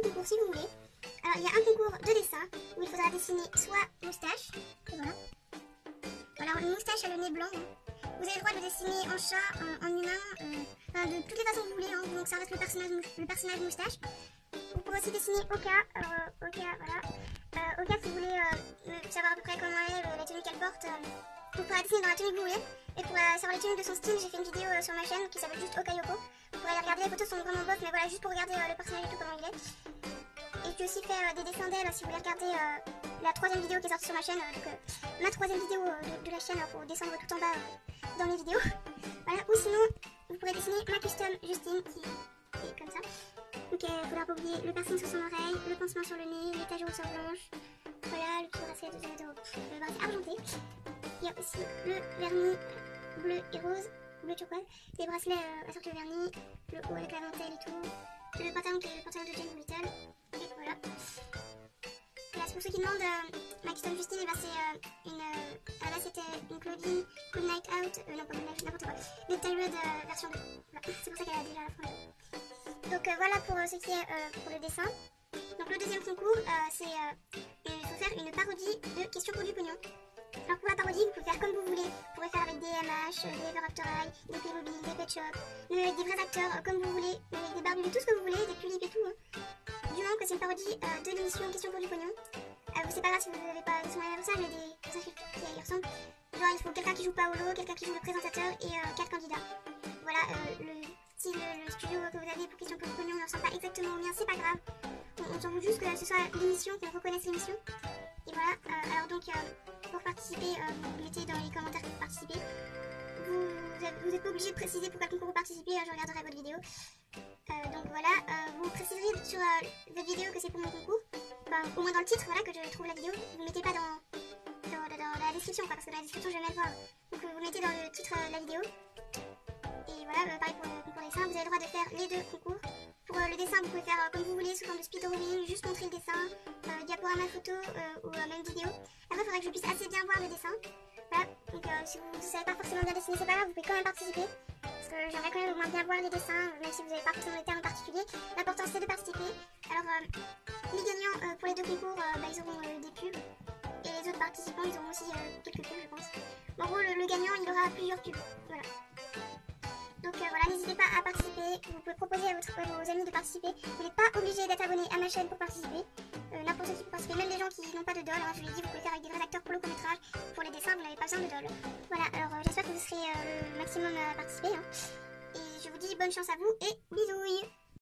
concours si vous voulez. Alors il y a un concours de dessin où il faudra dessiner soit moustache, voilà. Voilà, une moustache à le nez blanc. Vous avez le droit de dessiner en chat, en, en humain, euh, enfin, de toutes les façons que vous voulez, hein. donc ça reste le personnage, le personnage moustache. Vous pourrez aussi dessiner Oka, alors euh, Oka, voilà. Euh, Oka, si vous voulez euh, savoir à peu près comment elle est, la tenue qu'elle porte, vous pourrez la dessiner dans la tenue que vous voulez. Et pour savoir les tenues de son style, j'ai fait une vidéo sur ma chaîne qui s'appelle juste Okayoko. Regarder, les photos sont vraiment bof, mais voilà, juste pour regarder euh, le personnage et tout comment il est. Et j'ai aussi fait euh, des dessins d'elle si vous voulez regarder euh, la troisième vidéo qui est sortie sur ma chaîne. euh, donc, euh, ma troisième vidéo euh, de, de la chaîne, faut descendre tout en bas euh, dans les vidéos. voilà, ou sinon, vous pourrez dessiner ma custom Justine qui est comme ça. Donc, il faudra pas oublier le piercing sur son oreille, le pansement sur le nez, les taches rousseur blanche. Voilà, le petit bracelet de de- le bracelet argenté. Il y a aussi le vernis bleu et rose, turquoise, les bracelets euh, assortis au vernis, le haut avec la dentelle et tout, le pantalon qui est le pantalon de Jane Little, et voilà. Là, pour ceux qui demandent, euh, ma custom Justine, eh ben, c'est euh, une. Ah, là, c'était une Claudine Good Night Out, non pas Good Night, n'importe quoi, le Tyrod euh, version 2. Voilà, c'est pour ça qu'elle a déjà la frange. Donc voilà pour ce qui est pour le dessin. Donc le deuxième concours, c'est il faut faire une parodie de questions pour du pognon. Alors pour la parodie, vous pouvez faire comme vous voulez. Avec des euh, des des Playmobil, des Pet Shop, avec des vrais acteurs euh, comme vous voulez, avec des Barbies, tout ce que vous voulez, des tulips et tout. hein. Du moment que c'est une parodie euh, de l'émission Questions pour du pognon. Euh, c'est pas grave si vous n'avez pas son anniversaire, mais des personnages qui, qui ressemblent. Genre il faut quelqu'un qui joue Paolo, quelqu'un qui joue le présentateur et euh, candidats. Voilà, euh, le, si le, studio que vous avez pour Questions pour du pognon ne ressemble pas exactement au mien, c'est pas grave. On, on s'en fout juste que ce soit l'émission, qu'on reconnaisse l'émission. Et voilà, euh, alors donc euh, pour participer, euh, vous mettez dans les commentaires que vous participez. Vous, vous êtes, vous êtes pas obligé de préciser pour quel concours vous participez, euh, je regarderai votre vidéo. Euh, donc voilà, euh, vous préciserez sur euh, votre vidéo que c'est pour mon concours. Enfin, au moins dans le titre, voilà, que je trouve la vidéo. Vous mettez pas dans, la description, parce que dans la description, je vais mettre voir. Donc vous mettez dans le titre de la vidéo. Et voilà, euh, pareil pour le concours dessin, vous avez le droit de faire les deux concours. Pour le dessin, vous pouvez faire comme vous voulez, sous forme de speed drawing, juste montrer le dessin, euh, diaporama photo ou euh, même vidéo. Après, il faudrait que je puisse assez bien voir le dessin. Donc euh, si vous ne savez pas forcément bien dessiner, c'est pas grave, vous pouvez quand même participer. Parce que j'aimerais quand même bien voir les dessins, euh, même si vous n'avez pas forcément les termes particuliers. L'important c'est de participer. Alors, euh, les gagnants euh, pour les deux concours, euh, bah, ils auront euh, des pubs. Et les autres participants, ils auront aussi euh, quelques pubs, je pense. En gros, le, gagnant, il aura plusieurs pubs. Voilà. Donc euh, voilà, n'hésitez pas à participer. Vous pouvez proposer à, votre- vos amis de participer. Vous n'êtes pas obligé d'être abonné à ma chaîne pour participer. Euh, n'ont pas de doll. hein, je vous l'ai dit, vous pouvez faire avec des vrais acteurs pour le court métrage. Pour les dessins, vous n'avez pas besoin de doll. Voilà, alors euh, j'espère que vous serez euh, le maximum à participer. hein. Et je vous dis bonne chance à vous et bisous